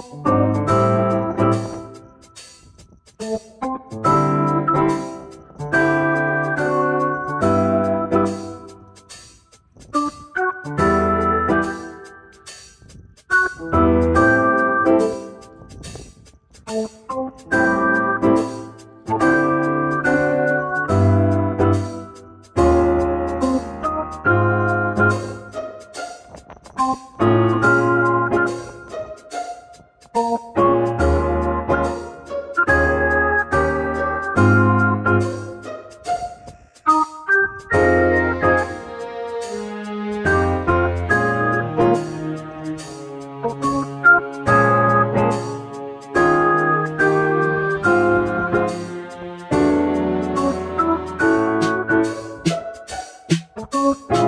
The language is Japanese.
うん。Oh,